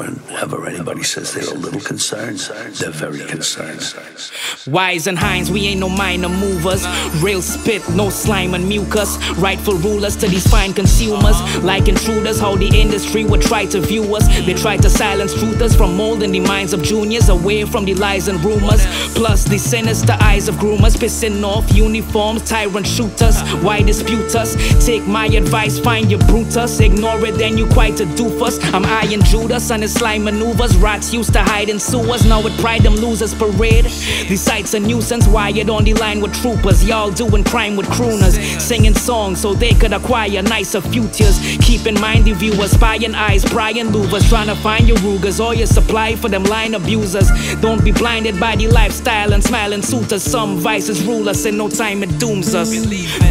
Whenever anybody says they're a little concerned, they're very concerned. Wise and Hines, we ain't no minor movers. Real spit, no slime and mucus. Rightful rulers to these fine consumers. Like intruders, how the industry would try to view us. They try to silence truthers from molding the minds of juniors away from the lies and rumors. Plus, the sinister eyes of groomers pissing off uniforms, tyrant shooters. Why dispute us? Take my advice, find your Brutus. Ignore it, then you quite a doofus. I'm eyeing Judas and his slime maneuvers. Rats used to hide in sewers, now with pride them losers parade. The sight's a nuisance, wired on the line with troopers. Y'all doing crime with crooners, singing songs so they could acquire nicer futures. Keep in mind the viewers, spying eyes, prying louvers, trying to find your Rugers or your supply for them line abusers. Don't be blinded by the lifestyle and smiling suitors. Some vices rule us, in no time it dooms us.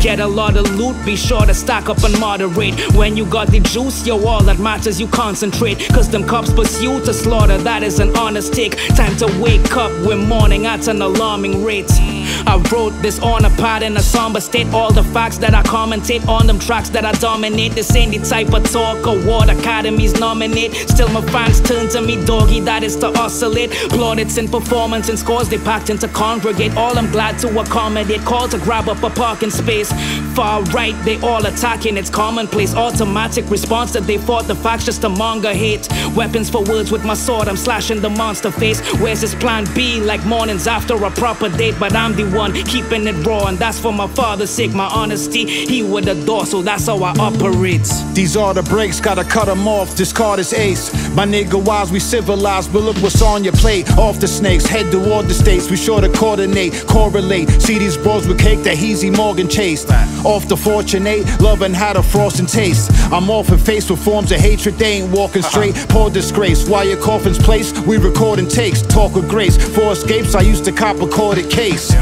Get a lot of loot, be sure to stock up and moderate. When you got the juice, yo, all that matters, you concentrate. Cause them cops pursue to slaughter, that is an honest take. Time to wake up when morning at an alarming rate. I wrote this on a pad in a somber state. All the facts that I commentate on them tracks that I dominate. This ain't the type of talk award academies nominate. Still, my fans turn to me, doggy, that is to oscillate. Plaudits in performance and scores they packed into congregate. All I'm glad to accommodate. Call to grab up a parking space. Far right, they all attacking. It's commonplace. Automatic response that they fought the facts just to monger hate. Weapons for words with my sword, I'm slashing the monster face. Where's his plan B? Like mornings after a proper date, but I'm the one keeping it raw, and that's for my father's sake. My honesty, he would adore, so that's how I operate. These are the breaks, gotta cut them off. Discard is ace. My nigga, wise, we civilized, but look what's on your plate. Off the snakes, head toward the states. We sure to coordinate, correlate. See these bros with cake that Heezy Morgan chased. Off the fortunate, eh? loving how to frost and taste. I'm often faced with forms of hatred, they ain't walking uh-huh. straight. Poor disgrace, while your coffin's placed, we recording takes. Talk with grace. For escapes, I used to cop a corded case.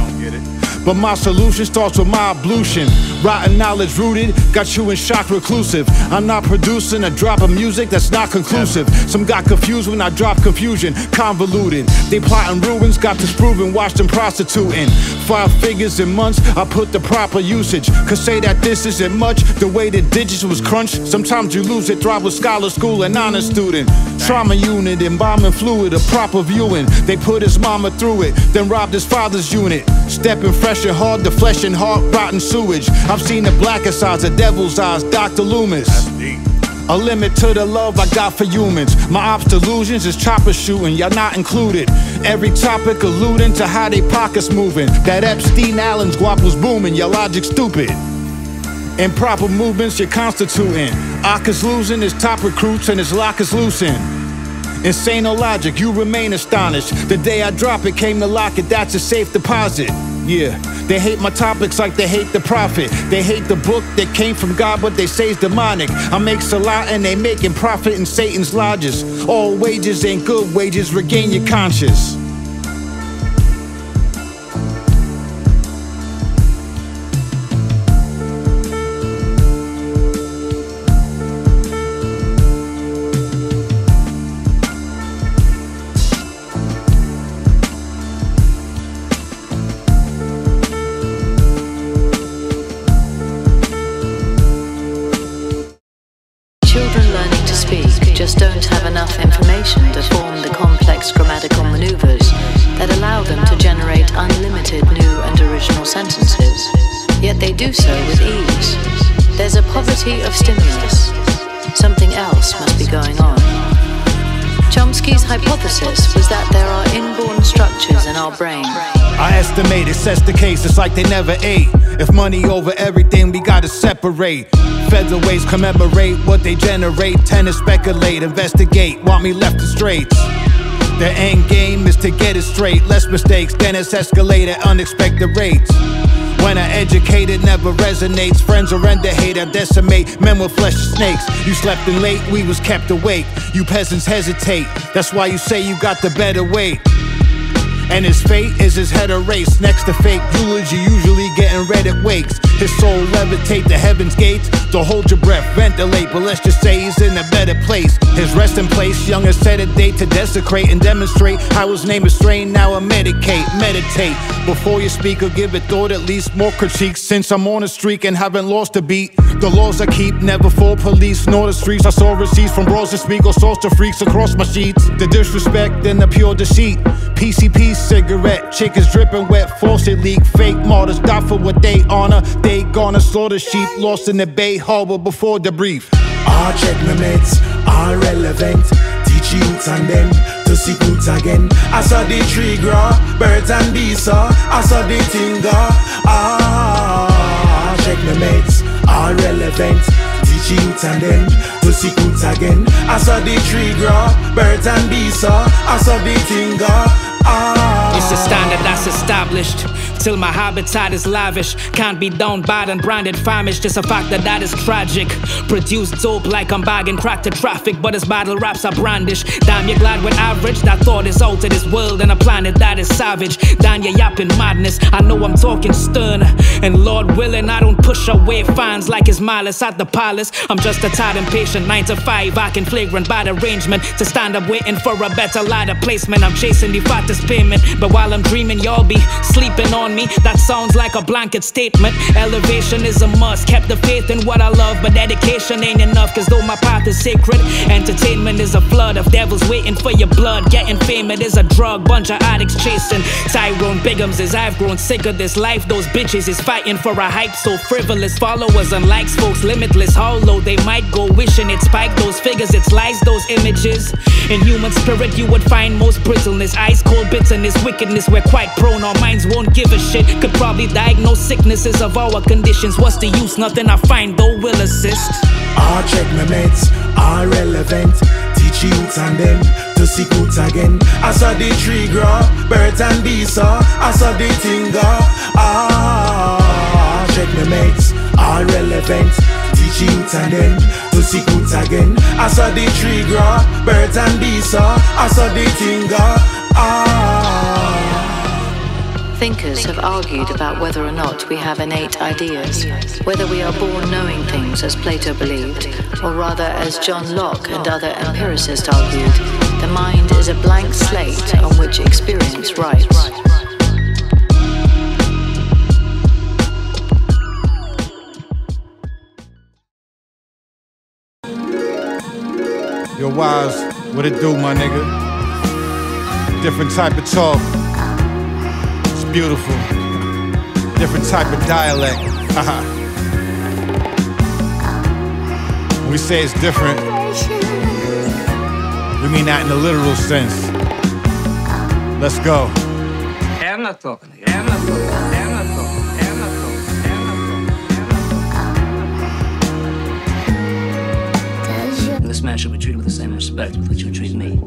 But my solution starts with my ablution. Rotten knowledge rooted, got you in shock reclusive. I'm not producing a drop of music that's not conclusive. Some got confused when I drop confusion, convoluted. They plotting ruins, got this proven, watch them prostituting. Five figures in months, I put the proper usage. Could say that this isn't much, the way the digits was crunched. Sometimes you lose it, thrive with scholar school and honor student. Trauma unit, embalming fluid, a proper viewing. They put his mama through it, then robbed his father's unit. Stepping fresh and hard, the flesh and heart, rotten sewage. I've seen the blackest eyes, the devil's eyes, Dr. Loomis. A limit to the love I got for humans. My ops delusions is chopper shooting, y'all not included. Every topic alluding to how they pockets moving. That Epstein Allen's guap was booming, your logic stupid. Improper movements you're constituting. Aka's losing his top recruits and his lock is loosened. Insane no logic, you remain astonished. The day I drop it, came to lock it, that's a safe deposit. Yeah, they hate my topics like they hate the prophet. They hate the book that came from God, but they say it's demonic. I make salat and they making profit in Satan's lodges. All wages ain't good wages, regain your conscience. Sets the case, it's like they never ate. If money over everything, we gotta separate. Featherweights commemorate what they generate. Tennis speculate, investigate, want me left to straight. The end game is to get it straight. Less mistakes, then it's escalate at unexpected rates. When I educate, it never resonates. Friends are render hate, I decimate. Men with flesh snakes. You slept in late, we was kept awake. You peasants hesitate. That's why you say you got the better weight. And his fate is his head erased next to fake eulogy, usually getting read at wakes. His soul levitate the heaven's gates. So hold your breath, ventilate, but let's just say he's in a better place. His resting place, young has set a date to desecrate and demonstrate how his name is strained. Now I medicate, meditate before you speak or give it thought. At least more critiques since I'm on a streak and haven't lost a beat. The laws I keep never for police nor the streets. I saw receipts from bros to speak or source to freaks across my sheets. The disrespect and the pure deceit. PCP cigarette, chick is dripping wet, faucet leak. Fake martyrs die for what they honor. They gonna slaughter sheep lost in the Bay Harbor before the brief. All check my mates, all relevant. Teach youths and them to seek roots again. I saw the tree grow, birds and bees saw. I saw the thing go. Ah, check my mates, all relevant. Teach youths and them to seek roots again. I saw the tree grow, birds and bees saw. I saw the thing go. It's a standard that's established till my habitat is lavish. Can't be down bad and branded famished. It's a fact that that is tragic. Produce dope like I'm bagging crack to traffic, but as battle raps are brandish. Damn, you're glad we're average. That thought is out of this world and a planet that is savage. Damn, you're yapping madness. I know I'm talking stern, and Lord willing, I don't push away fans like his malice at the palace. I'm just a tad impatient, nine to five, acting flagrant bad arrangement to stand up waiting for a better ladder placement. I'm chasing the fattest payment, but while I'm dreaming, y'all be sleeping on me. That sounds like a blanket statement. Elevation is a must. Kept the faith in what I love, but dedication ain't enough. Cause though my path is sacred, entertainment is a flood of devils waiting for your blood. Getting fame, it is a drug. Bunch of addicts chasing Tyrone Biggums as I've grown sick of this life. Those bitches is fighting for a hype so frivolous. Followers and likes, folks limitless. Hollow, they might go wishing it spiked those figures, it's lies, those images. In human spirit, you would find most brittleness, ice cold bitterness, wickedness. We're quite prone, our minds won't give a shit. Could probably diagnose sicknesses of our conditions. What's the use? Nothing I find, though, will assist. All check my mates, all relevant. Teach youths and them to seek roots again. I saw the tree grow, birds and bees saw. I saw the thing go. Ah, check my mates, all relevant. Teach youths and them to seek out again. I saw the tree grow, birds and bees saw. I saw the thing go. Ah. Thinkers have argued about whether or not we have innate ideas, whether we are born knowing things as Plato believed, or rather as John Locke and other empiricists argued, the mind is a blank slate on which experience writes. Yo, Wise, what it do, my nigga? Different type of talk. Beautiful. Different type of dialect. Uh-huh. Haha. we say it's different, we mean that in the literal sense. Let's go. I'm not talking. This man should be treated with the same respect with which you treat me.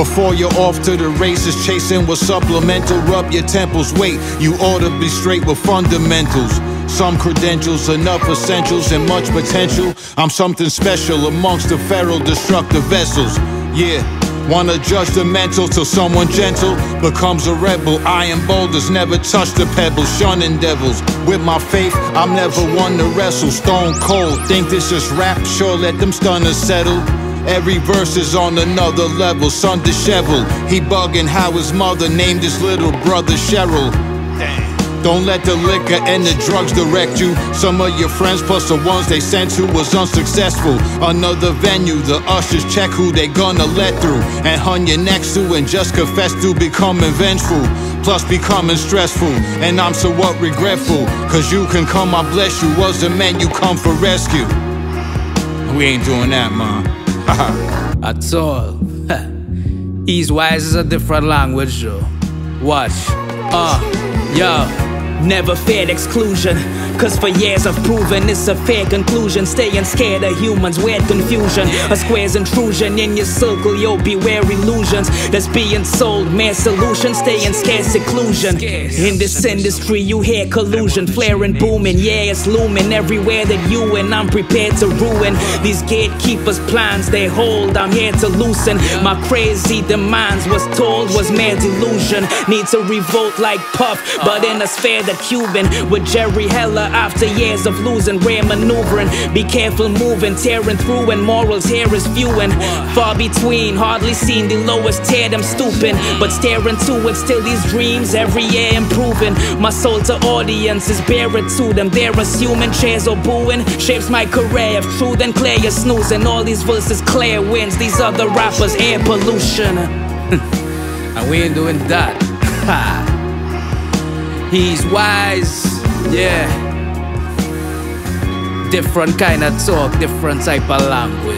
Before you're off to the races, chasing with supplemental, rub your temples. Wait, you ought to be straight with fundamentals. Some credentials, enough essentials, and much potential. I'm something special amongst the feral, destructive vessels. Yeah. Wanna judge the mental till someone gentle becomes a rebel. Iron boulders never touch the pebbles, shunning devils. With my faith, I'm never one to wrestle. Stone cold, think this is rap? Sure, let them stunners settle. Every verse is on another level. Son disheveled, he bugging how his mother named his little brother Cheryl. Don't let the liquor and the drugs direct you. Some of your friends plus the ones they sent to was unsuccessful. Another venue, the ushers check who they gonna let through. And hun you next to and just confess to becoming vengeful. Plus becoming stressful. And I'm so what regretful. Cause you can come, I bless you. Wasn't meant you come for rescue. We ain't doing that, man. At all. Heez Wise is a different language, though. Watch. Uh, yo. Never feared exclusion. Cause for years I've proven it's a fair conclusion. Staying scared of humans, weird confusion. A square's intrusion in your circle, yo, beware illusions. That's being sold, mere solution. Stay in scarce seclusion. In this industry, you hear collusion, flaring, booming. Yeah, it's looming everywhere that you and I'm prepared to ruin. These gatekeepers' plans they hold, I'm here to loosen. My crazy demands was told was mere delusion. Need to revolt like Puff, but in a sphere Cuban with Jerry Heller after years of losing, rare maneuvering. Be careful moving, tearing through, and morals here is few and far between. Hardly seen the lowest tier, them stooping, but staring to it. Still these dreams every year improving. My soul to audiences, bear it to them. They're assuming chairs or booing shapes my career. If true, then clear your snoozing. All these verses clear wins. These other rappers air pollution. and we ain't doing that. Heez Wise, yeah. Different kind of talk, different type of language,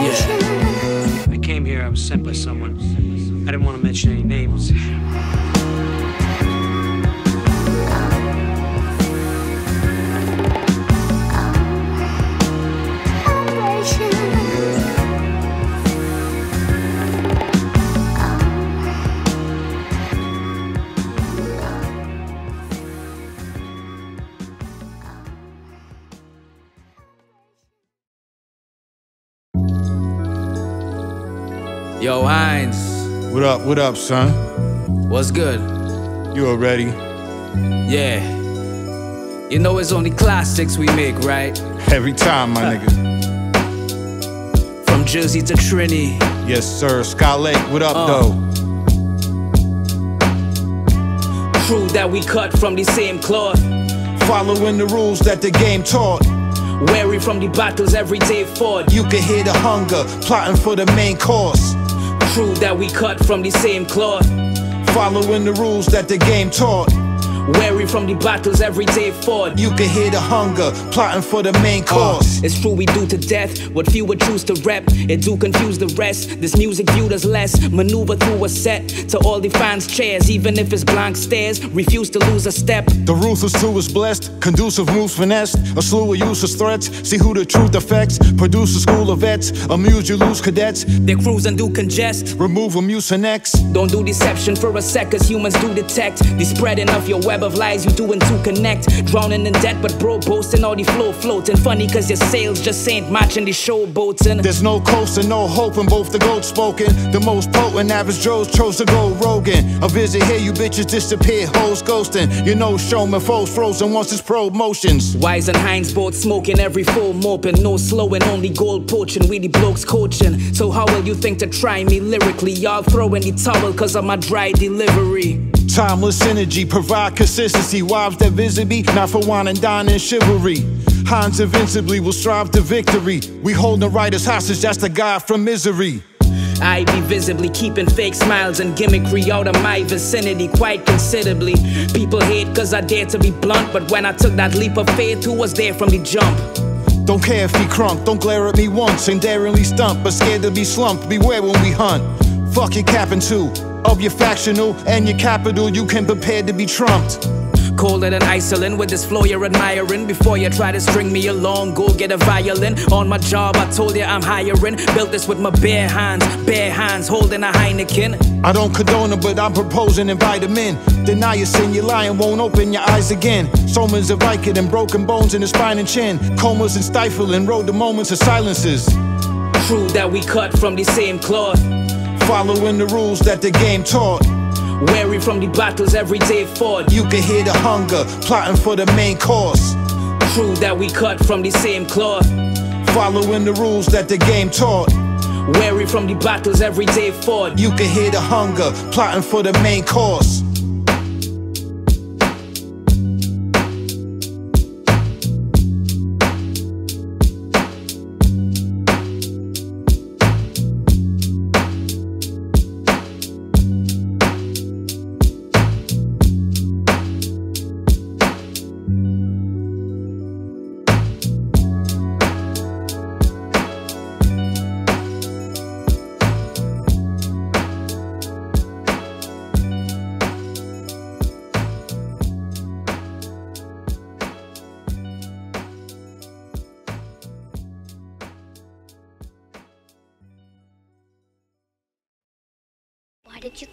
yeah. I came here, I was sent by someone. I didn't want to mention any names. Yo, Hines, What up, what up, son? what's good? You already? Yeah. You know it's only classics we make, right? Every time, my nigga. From Jersey to Trini. Yes, sir. Sky Lake, what up, Uh. though? True that we cut from the same cloth. Following the rules that the game taught. Wary from the battles every day fought. You can hear the hunger, plotting for the main course. True that we cut from the same cloth. Following the rules that the game taught. Wary from the battles every day fought. You can hear the hunger, plotting for the main uh, course. It's true we do to death what few would choose to rep. It do confuse the rest. This music viewed as less. Maneuver through a set to all the fans' chairs, even if it's blank stares. Refuse to lose a step. The ruthless two is blessed, conducive moves finessed, a slew of useless threats. See who the truth affects. Produce a school of vets, amuse you lose cadets. They cruise and do congest. Remove use an Don't do deception for a sec, cause humans do detect the spreading of your web of lies you doing to connect. Drowning in debt, but bro boasting all the flow floating. Funny cause your sales just ain't matching the show boating. There's no coasting, no hope in both the goats spoken. The most potent average Joes chose to go Rogan. A visit here, you bitches disappear, hoes ghosting. You know, showman foes frozen once it's promotions. Wise and Hines both smoking every full moping. No slowing, only gold poaching. We the blokes coaching. So how will you think to try me lyrically? Y'all throwing the towel cause of my dry delivery. Timeless energy, provide consistency. Wives that visit me, not for wine and dine and chivalry. Hines invincibly will strive to victory. We hold the writers hostage, that's the guy from misery. I be visibly keeping fake smiles and gimmickry out of my vicinity quite considerably. People hate cause I dare to be blunt, but when I took that leap of faith, who was there from the jump? Don't care if he crunk, don't glare at me once and daringly stump, but scared to be slumped. Beware when we hunt. Fuck your capping too. Of your factional and your capital, you can prepare to be trumped. Colder than Iceland with this flow you're admiring. Before you try to string me along, go get a violin. On my job, I told you I'm hiring. Built this with my bare hands, bare hands holding a Heineken. I don't condone it, but I'm proposing invite him in. Deny your sin, you're lying, won't open your eyes again. Somans of Viking and broken bones in the spine and chin. Comas and stifling, rode the moments of silences. True that we cut from the same cloth. Following the rules that the game taught. Wary from the battles every day fought. You can hear the hunger, plotting for the main course. True that we cut from the same cloth. Following the rules that the game taught. Wary from the battles every day fought. You can hear the hunger, plotting for the main course.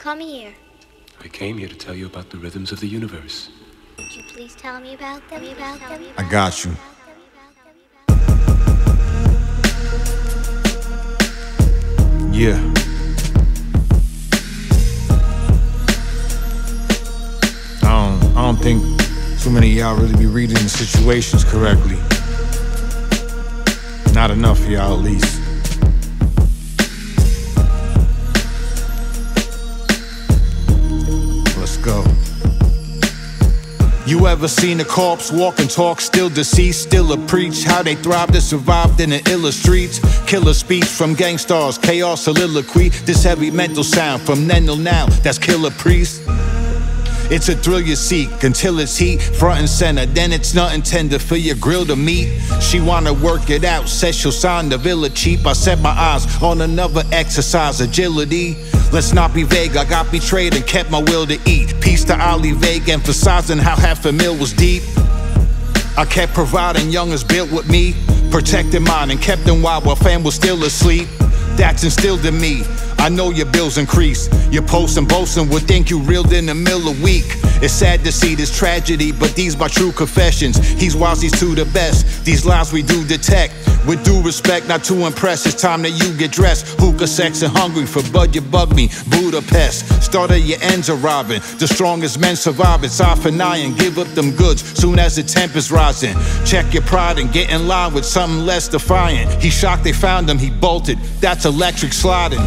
Come here? I came here to tell you about the rhythms of the universe. Would you please tell me about them? About them? I got you. Yeah. I don't, I don't think too many of y'all really be reading the situations correctly. Not enough of y'all, at least. You ever seen a corpse walk and talk, still deceased, still a preach how they thrived and survived in the iller streets? Killer speech from gangsters, chaos soliloquy, this heavy mental sound from then till now, that's Killah Priest. It's a thrill you seek until it's heat, front and center. Then it's nothing tender for your grill to meet. She wanna work it out, says she'll sign the villa cheap. I set my eyes on another exercise, agility. Let's not be vague, I got betrayed and kept my will to eat. Peace to Ali Vague, emphasizing how half a meal was deep. I kept providing youngers built with me, protecting mine and kept them wild while fam was still asleep. That's instilled in me. I know your bills increase. Your posts and boasting would think you reeled in a mill a week. It's sad to see this tragedy, but these my true confessions. He's whilst he's to the best. These lies we do detect. With due respect, not to impress. It's time that you get dressed. Hookah, sex, and hungry for bud you bug me. Budapest, start of your ends arriving. The strongest men survive. It's eye for eye and give up them goods soon as the temp is rising. Check your pride and get in line with something less defiant. He shocked they found him, he bolted. That's electric sliding.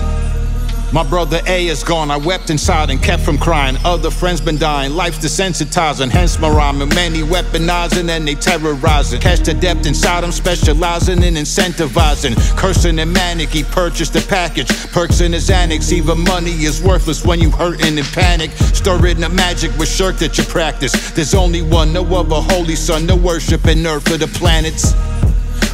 My brother A is gone, I wept inside and kept from crying. Other friends been dying, life's desensitizing, hence my rhyming. Many weaponizing and they terrorizing. Catch the depth inside I'm specializing in incentivizing. Cursing and manic, he purchased the package. Perks in his annex, even money is worthless when you hurting in panic. Stirring the magic with shirk that you practice. There's only one, no other holy son, no worship in earth or the planets.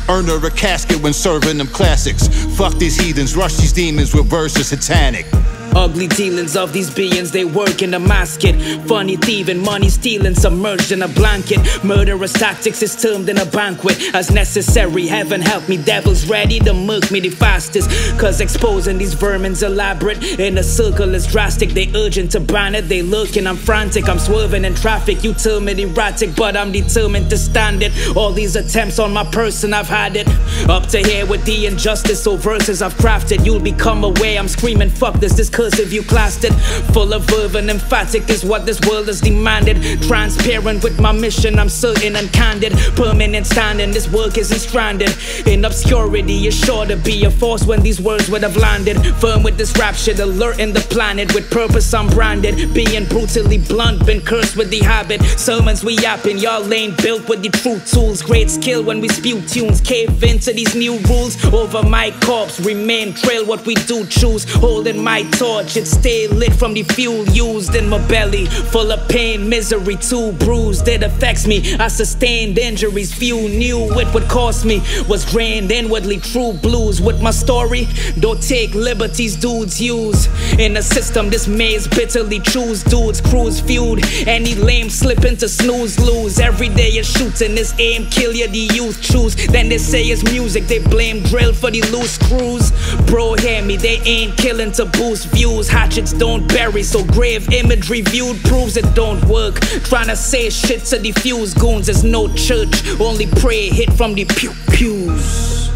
Earn her a casket when serving them classics. Fuck these heathens, rush these demons with verses satanic. Ugly dealings of these beings, they work in a masket. Funny thieving, money stealing, submerged in a blanket. Murderous tactics is termed in a banquet as necessary. Heaven help me, devils ready to murk me the fastest. Cause exposing these vermin's elaborate. In a circle is drastic, they urgent to ban it. They lurking, I'm frantic, I'm swerving in traffic. You term it erratic, but I'm determined to stand it. All these attempts on my person, I've had it. Up to here with the injustice, so verses I've crafted. You'll become aware, I'm screaming, fuck this, this cursive you classed it. Full of verve and emphatic is what this world has demanded. Transparent with my mission, I'm certain and candid. Permanent standing, this work isn't stranded. In obscurity, it's sure to be a force when these words would have landed. Firm with this rap shit, alerting the planet. With purpose, I'm branded. Being brutally blunt, been cursed with the habit. Sermons we yapping, y'all ain't built with the true tools. Great skill when we spew tunes. Cave into these new rules. Over my corpse, remain trail what we do choose. Holding my torch, it stay lit from the fuel used in my belly. Full of pain, misery, too bruised. It affects me. I sustained injuries. Few knew it would cost me. Was drained inwardly, true blues. With my story, don't take liberties dudes use. In a system, this maze bitterly choose dudes. Cruise feud. Any lame slip into snooze lose. Every day is shooting. This aim kill you, the youth choose. Then they say it's music. They blame drill for the loose screws. Bro, hear me. They ain't killing to boost views. Hatchets don't bury, so grave imagery viewed proves it don't work. Trying to say shit to defuse goons, there's no church. Only pray hit from the pew pews.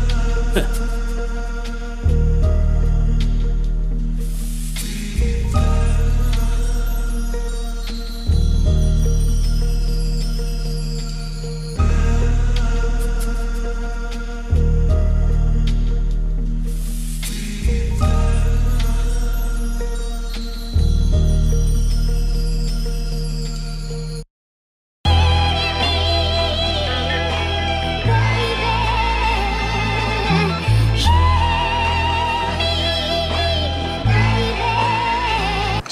This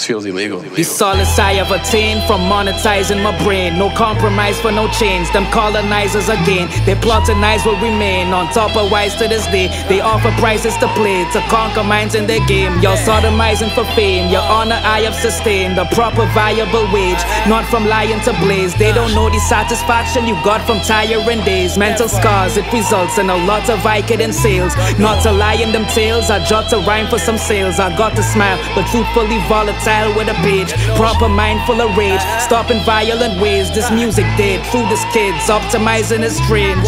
feels illegal. The solace I have attained from monetizing my brain. No compromise for no change. Them colonizers again. They plotinize will remain on top of wise to this day. They offer prices to play to conquer minds in their game. You're sodomizing for fame. Your honor I have sustained. The proper viable wage. Not from lying to blaze. They don't know the satisfaction you got from tiring days. Mental scars, it results in a lot of Vicodin sales. Not to lie in them tales. I jot to rhyme for some sales. I got to smile, but truthfully volatile with a page. Proper mind full of rage. Stopping violent ways. This music did. Through this kids. Optimizing is strange.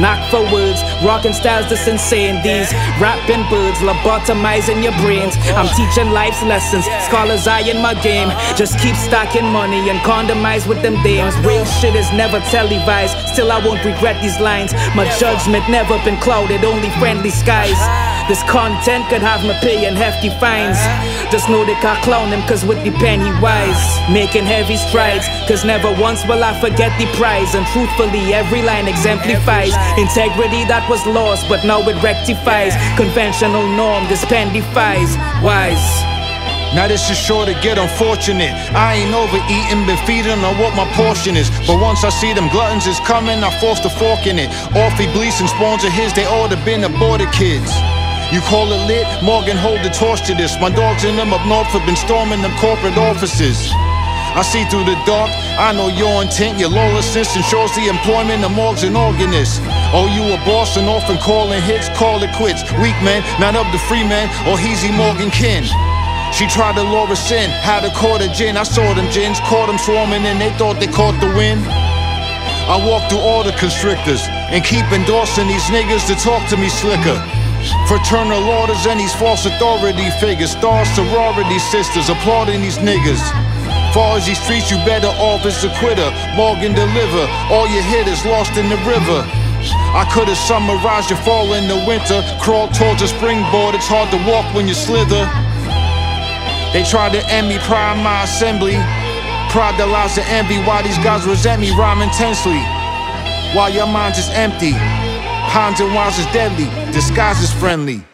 Knock for words. Rocking styles that's insane. These rapping birds. Lobotomizing your brains. I'm teaching life's lessons. Scholars eye in my game. Just keep stacking money and condomize with them dames. Real shit is never televised. Still, I won't regret these lines. My judgment never been clouded. Only friendly skies. This content could have me paying hefty fines. Just know they can't clown him cause with the pen he wise. Making heavy strides, cause never once will I forget the prize. And truthfully, every line exemplifies integrity that was lost, but now it rectifies. Conventional norm, this pen defies. Wise. Now this is sure to get unfortunate. I ain't overeating, been feeding on what my portion is. But once I see them gluttons is coming, I force the fork in it. Orphy Gleason spawns of his, they oughta been aborted kids. You call it lit? Morgan hold the torch to this. My dogs in them up north have been storming them corporate offices. I see through the dark, I know your intent, your lawlessness ensures the employment of morgues and organists. Oh, you a boss and often calling hits, call it quits. Weak man, not up to free man, or he's Morgan kin. She tried to lure us in, had a quarter gin. I saw them gins, caught them swarming, and they thought they caught the wind. I walk through all the constrictors and keep endorsing these niggas to talk to me slicker. Fraternal orders and these false authority figures. Star sorority sisters applauding these niggas. Far as these streets, you better off as a quitter. Morgan deliver. All your hitters lost in the river. I could have summarized your fall in the winter. Crawl towards a springboard, it's hard to walk when you slither. They tried to end me, pride my assembly. Pride allows to envy why these guys resent me, rhyme intensely. While your mind is empty. Hines and Wise is deadly, disguise is friendly.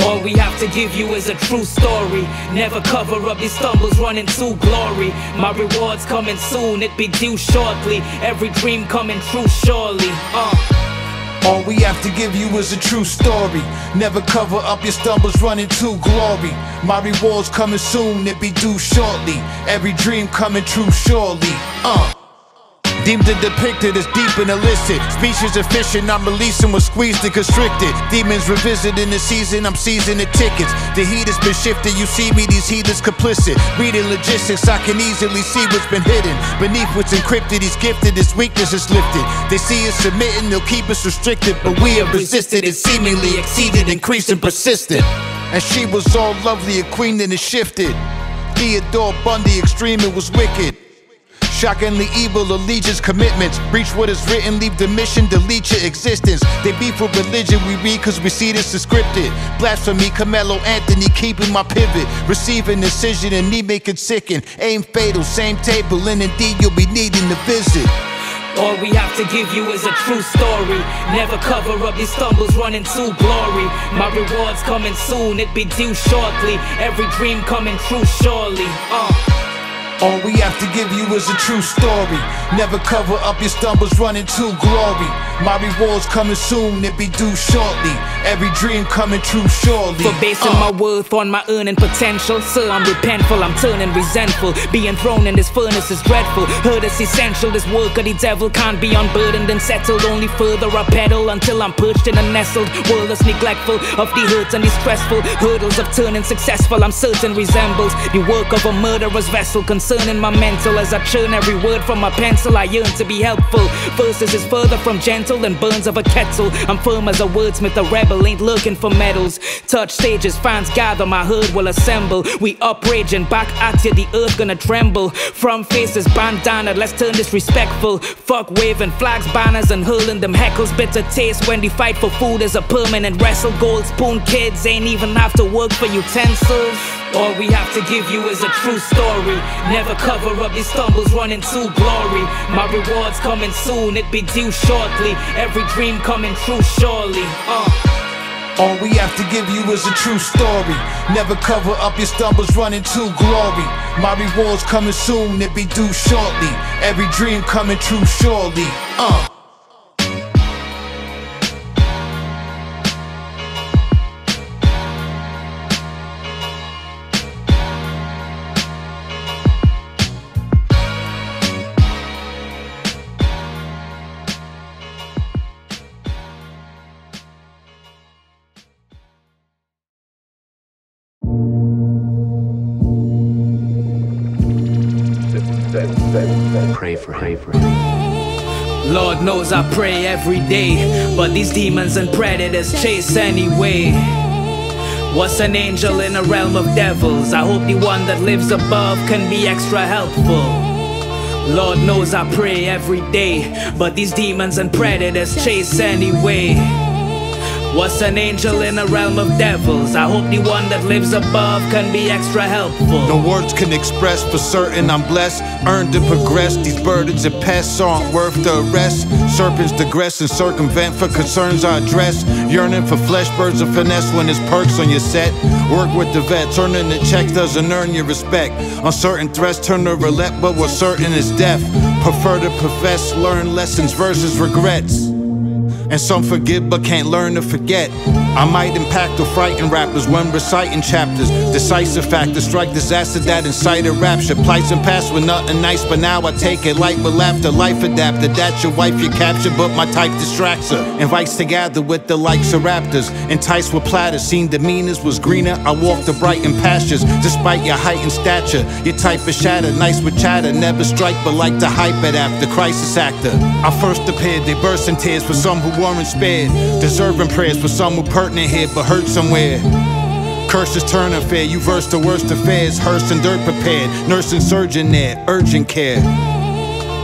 All we have to give you is a true story. Never cover up these stumbles running to glory. My rewards coming soon, it be due shortly. Every dream coming true surely. Uh. All we have to give you is a true story. Never cover up your stumbles running to glory. My rewards coming soon, it be due shortly. Every dream coming true surely. Uh. Deemed and depicted as deep and illicit. Species efficient, I'm releasing was squeezed and constricted. Demons revisiting the season, I'm seizing the tickets. The heat has been shifted, you see me, these heathens complicit. Reading logistics, I can easily see what's been hidden. Beneath what's encrypted, he's gifted, his weakness is lifted. They see us submitting, they'll keep us restricted. But we have resisted and seemingly exceeded, increasing persistent. And she was all lovely, a queen that is shifted. Theodore Bundy, extreme, it was wicked. Shockingly evil allegiance commitments. Reach what is written, leave the mission, delete your existence. They beef with religion, we read cause we see this is scripted. Blasphemy, Carmelo Anthony keeping my pivot. Receiving incision and knee making sicken. Aim fatal, same table, and indeed you'll be needing to visit. All we have to give you is a true story. Never cover up these stumbles running to glory. My rewards coming soon, it be due shortly. Every dream coming true surely. Uh. All we have to give you is a true story. Never cover up your stumbles running to glory. My rewards coming soon, it be due shortly. Every dream coming true surely. For basing uh. my worth on my earning potential, sir, I'm repentful, I'm turning resentful. Being thrown in this furnace is dreadful. Heard it's essential, this work of the devil can't be unburdened and settled. Only further I pedal until I'm perched in a nestled world that's neglectful of the hurts and the stressful hurdles of turning successful. I'm certain resembles the work of a murderer's vessel concerning my mental as I churn every word from my pencil. I yearn to be helpful. Verses is further from gentle than burns of a kettle. I'm firm as a wordsmith, a rebel, ain't looking for medals. Touch stages, fans gather, my herd will assemble. We upraging back at you, the earth gonna tremble. From faces bandana, let's turn disrespectful. Fuck waving flags, banners, and hurling them heckles. Bitter taste when the fight for food is a permanent wrestle. Gold spoon kids ain't even have to work for utensils. All we have to give you is a true story. Never cover up your stumbles, running to glory. My rewards coming soon, it be due shortly. Every dream coming true, surely. Uh. All we have to give you is a true story. Never cover up your stumbles running to glory. My rewards coming soon, it be due shortly. Every dream coming true surely. Uh. For him. Lord knows I pray every day, but these demons and predators chase anyway. What's an angel in a realm of devils? I hope the one that lives above can be extra helpful. Lord knows I pray every day, but these demons and predators chase anyway. What's an angel in a realm of devils? I hope the one that lives above can be extra helpful. No words can express for certain I'm blessed, earned and progressed. These burdens and pests aren't worth the arrest. Serpents digress and circumvent for concerns I address. Yearning for flesh, birds of finesse when there's perks on your set. Work with the vet, turning the checks doesn't earn your respect. Uncertain threats, turn to roulette, but what's certain is death. Prefer to profess, learn lessons versus regrets. And some forgive but can't learn to forget. I might impact or frighten rappers when reciting chapters. Decisive factors strike disaster that incited rapture. Plights and past were nothing nice, but now I take it light with laughter. Life adapted, that's your wife you capture, but my type distracts her. Invites to gather with the likes of raptors. Enticed with platters, seen demeanors was greener. I walk the brightened pastures, despite your height and stature. Your type is shattered, nice with chatter. Never strike, but like to hype it after crisis actor. I first appeared, they burst in tears for some who weren't spared. Deserving prayers for some who pertinent here but hurt somewhere. Curses turn unfair, you verse the worst affairs. Hearse and dirt prepared, nurse and surgeon there, urgent care.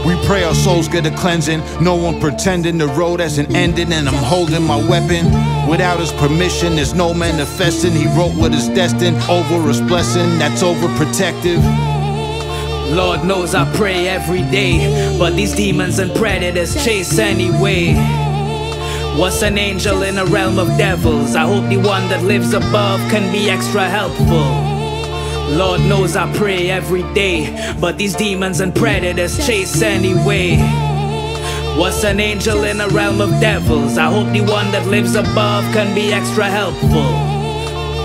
We pray our souls get a cleansing. No one pretending the road hasn't ended, and I'm holding my weapon. Without his permission, there's no manifesting. He wrote what is destined over his blessing, that's overprotective. Lord knows I pray every day, but these demons and predators chase anyway. What's an angel in a realm of devils? I hope the one that lives above can be extra helpful. Lord knows I pray every day, but these demons and predators chase anyway. What's an angel in a realm of devils? I hope the one that lives above can be extra helpful.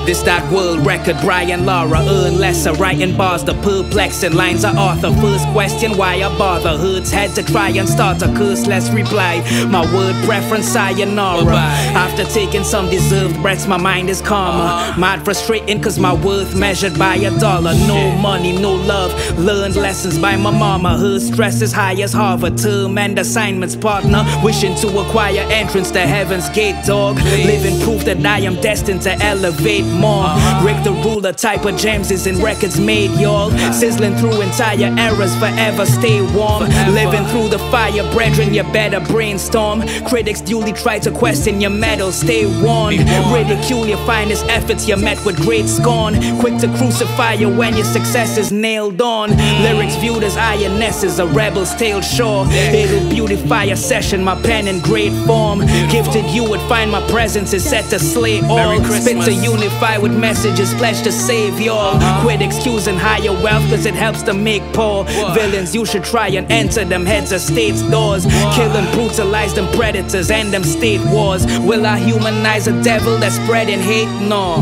This that world record, Brian Lara, earn lesser, writing bars, the perplexing lines of author. First question, why I bother? Hoods had to try and start a curse, less reply. My word preference, sayonara. After taking some deserved breaths, my mind is calmer. Mad frustrating, cause my worth measured by a dollar. No money, no love. Learned lessons by my mama. Her stress is high as Harvard. Term and assignments partner. Wishing to acquire entrance to heaven's gate, dog. Living proof that I am destined to elevate more. Rick the ruler, type of gems is in records made, y'all. Sizzling through entire eras, forever stay warm. Living through the fire, brethren, you better brainstorm. Critics duly try to question your metal, stay warned. Ridicule your finest efforts, you're met with great scorn. Quick to crucify you when your success is nailed on. Lyrics viewed as ionesses, a rebel's tale sure. It'll beautify a session, my pen in great form. Gifted you would find my presence is set to slay all. Spit to unify with messages pledged to save y'all. Uh-huh. Quit excusing higher wealth, cause it helps to make poor. Villains, you should try and enter them heads of state's doors. Kill and brutalize them predators and them state wars. Will I humanize a devil that's spreading hate? No.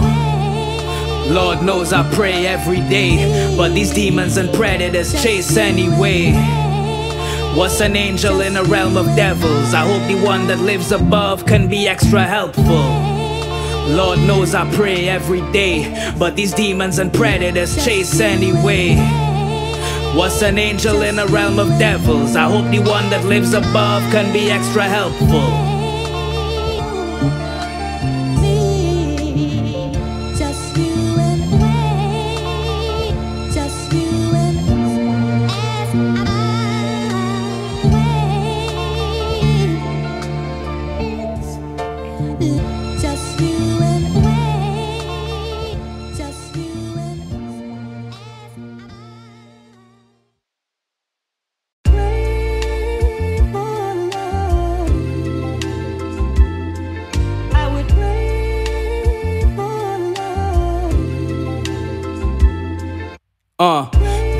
Lord knows I pray every day, but these demons and predators chase anyway. What's an angel in a realm of devils? I hope the one that lives above can be extra helpful. Lord knows I pray every day, but these demons and predators chase anyway. What's an angel in a realm of devils? I hope the one that lives above can be extra helpful.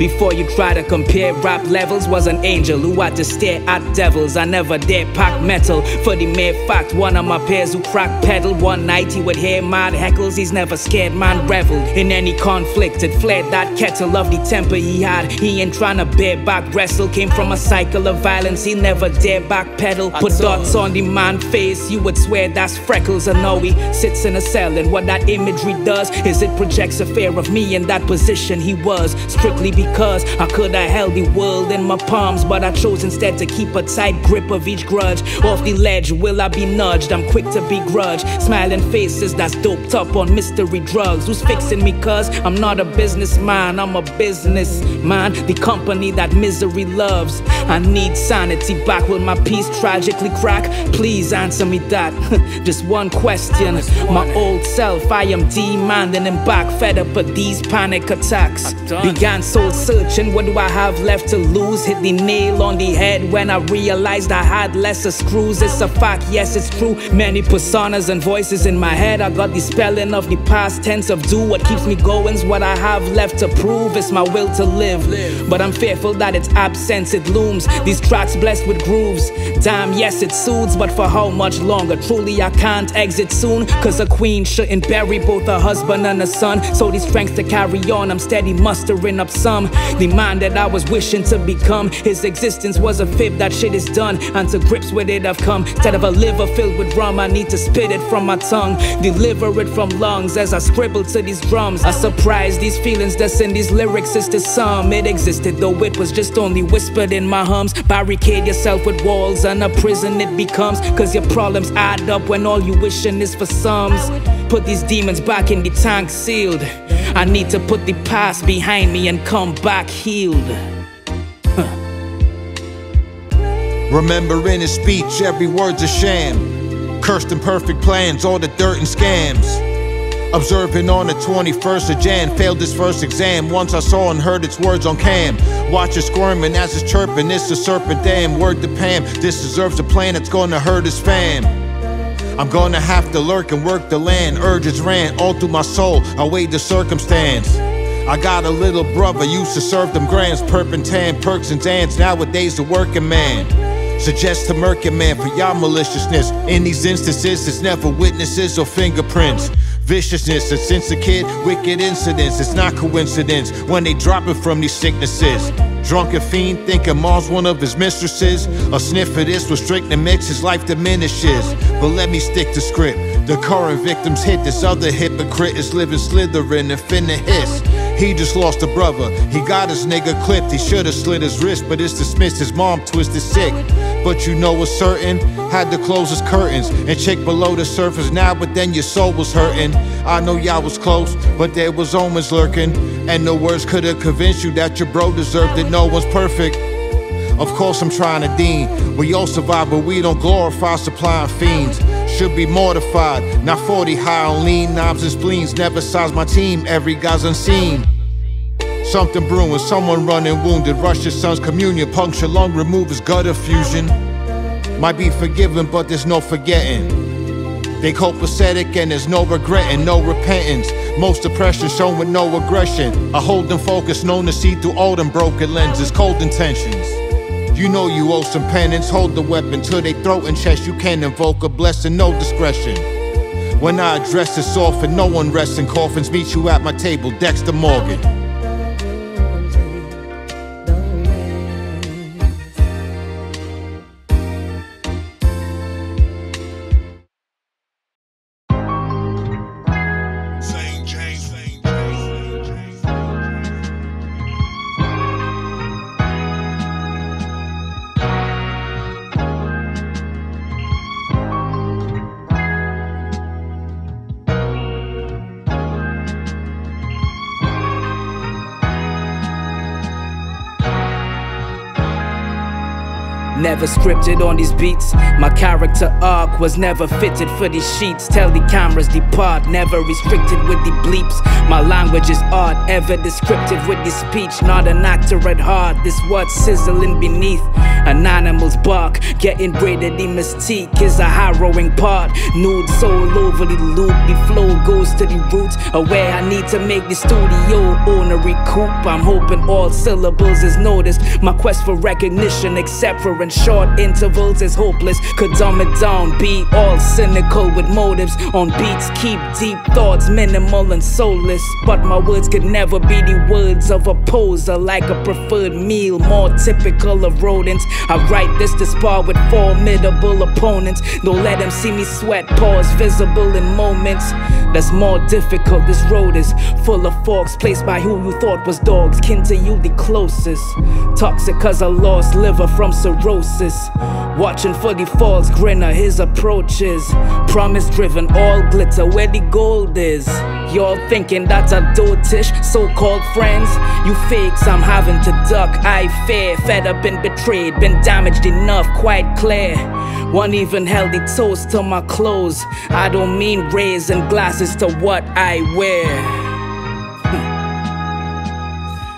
Before you try to compare rap levels, was an angel who had to stare at devils. I never dare pack metal for the mere fact one of my peers who crack pedal one night he would hear mad heckles. He's never scared, man. Reveled in any conflict. It flared that kettle of the temper he had. He ain't trying to bear back wrestle. Came from a cycle of violence. He never dare backpedal. Put dots on the man face. You would swear that's freckles. I know he sits in a cell, and what that imagery does is it projects a fear of me in that position he was. Strictly because I could have held the world in my palms, but I chose instead to keep a tight grip of each grudge. Off the ledge, will I be nudged? I'm quick to begrudge. Smiling faces that's doped up on mystery drugs. Who's fixing me? Cause I'm not a businessman, I'm a businessman. The company that misery loves. I need sanity back. Will my peace tragically crack? Please answer me that. Just one question. My old self, I am demanding him back, fed up with these panic attacks. Began soul searching, what do I have left to lose? Hit the nail on the head when I realized I had lesser screws. It's a fact, yes, it's true. Many personas and voices in my head. I got the spelling of the past tense of do. What keeps me going's what I have left to prove. It's my will to live. But I'm fearful that its absence it looms. These tracks blessed with grooves. Damn, yes, it soothes, but for how much longer? Truly, I can't exit soon. Cause a queen shouldn't bury both a husband and a son. So the strength to carry on, I'm steady mustering up some. The man that I was wishing to become. His existence was a fib, that shit is done. And to grips with it, I've come. Instead of a liver filled with rum, I need to spit it from my tongue. Deliver it from lungs as I scribble to these drums. I surprise these feelings that's in these lyrics is to some. It existed, though it was just only whispered in my hums. Barricade yourself with walls, and a prison it becomes. Cause your problems add up when all you wishing is for sums. Put these demons back in the tank sealed. I need to put the past behind me and come back healed. Remember in his speech, every word's a sham. Cursed imperfect plans, all the dirt and scams. Observing on the 21st of Jan, failed his first exam. Once I saw and heard its words on cam. Watch it squirming as it's chirping. It's a serpent damn. Word to Pam. This deserves a plan that's gonna hurt his fam. I'm gonna have to lurk and work the land. Urges ran all through my soul. I weighed the circumstance. I got a little brother, used to serve them grams, perpentan, perks and dance. Nowadays, the working man. Suggest to your man for y'all maliciousness. In these instances, it's never witnesses or fingerprints. Viciousness, and since a kid, wicked incidents. It's not coincidence when they drop it from these sicknesses. Drunken fiend thinking Mars one of his mistresses. A sniff of this will straighten mix, his life diminishes. But let me stick to script. The current victims hit this other hypocrite is living slithering and finna hiss. He just lost a brother. He got his nigga clipped. He should've slit his wrist, but it's dismissed. His mom twisted sick. But you know what's certain? Had to close his curtains and check below the surface now, but then your soul was hurting. I know y'all was close, but there was omens lurking. And no words could have convinced you that your bro deserved it. No one's perfect. Of course, I'm trying to dean. We all survive, but we don't glorify supplying fiends. Should be mortified. Not 40 high on lean knobs and spleens. Never size my team, every guy's unseen. Something brewing, someone running wounded. Rush his son's communion, puncture lung, remove his gut effusion. Might be forgiven, but there's no forgetting. They copacetic and there's no regretting, no repentance. Most depression shown with no aggression. Hold them focused, known to see through all them broken lenses, cold intentions. You know you owe some penance. Hold the weapon to they throat and chest. You can invoke a blessing, no discretion. When I address this often, no one rests in coffins. Meet you at my table, Dexter Morgan. Never scripted on these beats. My character arc was never fitted for these sheets. Tell the cameras depart, never restricted with the bleeps. My language is art, ever descriptive with the speech. Not an actor at heart, this what's sizzling beneath. An animal's bark, getting rid of the mystique is a harrowing part. Nude soul over the loop, the flow goes to the roots. Aware I need to make the studio owner recoup. I'm hoping all syllables is noticed. My quest for recognition, except for in short intervals, is hopeless. Could dumb it down, be all cynical with motives. On beats, keep deep thoughts minimal and soulless. But my words could never be the words of a poser, like a preferred meal, more typical of rodents. I write this to spar with formidable opponents. Don't let them see me sweat, pause visible in moments. That's more difficult. This road is full of forks placed by who you thought was dogs, kin to you the closest. Toxic cause I lost liver from cirrhosis. Watching for the false grinner, his approaches. Promise driven, all glitter, where the gold is. Y'all thinking that's a dotish, so called friends. You fakes, I'm having to duck. I fear, fed up and betrayed, been damaged enough, quite clear. One even held toast to my clothes. I don't mean raising glasses to what I wear.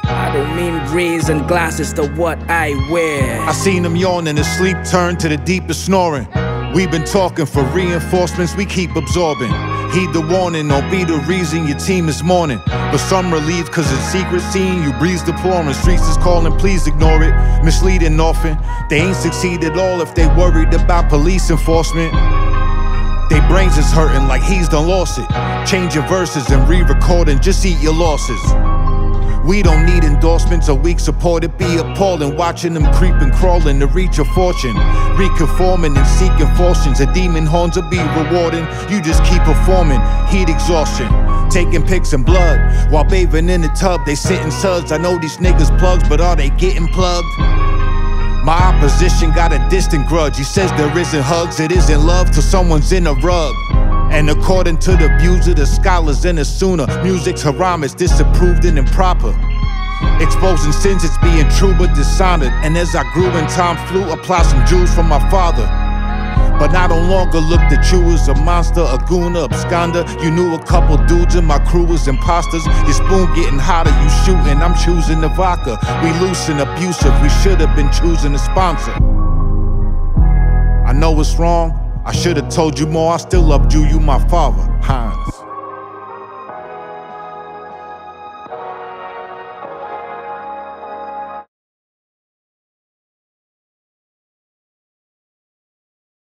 I don't mean raising glasses to what I wear. I seen him yawning, his sleep turn to the deepest snoring. We've been talking for reinforcements we keep absorbing. Heed the warning, don't be the reason your team is mourning. But some relieved cause it's secret scene, you breeze deploring. Streets is calling, please ignore it. Misleading often. They ain't succeed at all if they worried about police enforcement. They brains is hurting like he's done lost it. Change your verses and re-record and just eat your losses. We don't need endorsements or weak support. It be appalling watching them creep and crawling to reach a fortune. Reconforming and seeking fortunes. A demon horns will be rewarding. You just keep performing. Heat exhaustion. Taking pics and blood while bathing in the tub. They sitting suds. I know these niggas plugs, but are they getting plugged? My opposition got a distant grudge. He says there isn't hugs, it isn't love till someone's in a rug. And according to the views of the scholars in the Sunna, music's haram is disapproved and improper. Exposing sins, it's being true but dishonored. And as I grew and time flew, apply some jewels from my father. But I no longer looked at you as a monster, a gooner, absconder. You knew a couple dudes in my crew was imposters. Your spoon getting hotter, you shooting, I'm choosing the vodka. We loose and abusive, we should have been choosing a sponsor. I know it's wrong, I should have told you more. I still loved you, you my father, Hans.